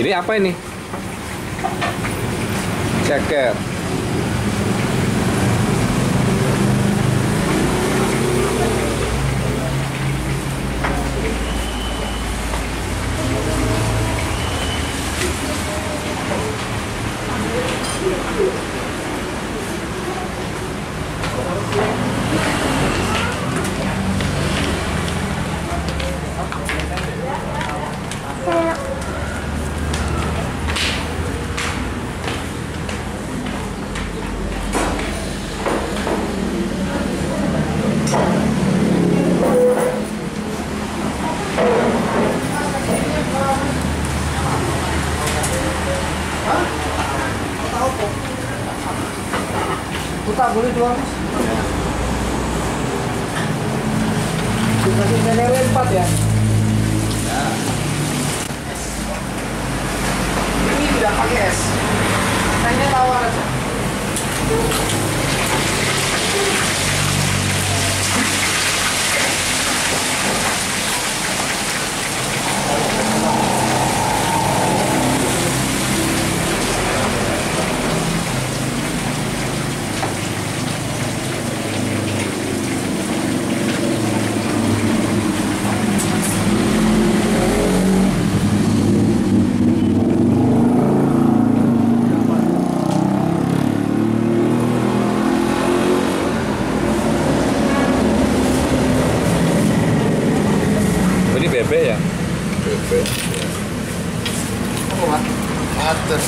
Ini apa ini? Ceker. buka boleh dua mas? Dikasih DNR empat ya? Ini tidak pakai es hanya tawar aja. Pepe ya? Pepe. Ya. Apa, Pak? Atas.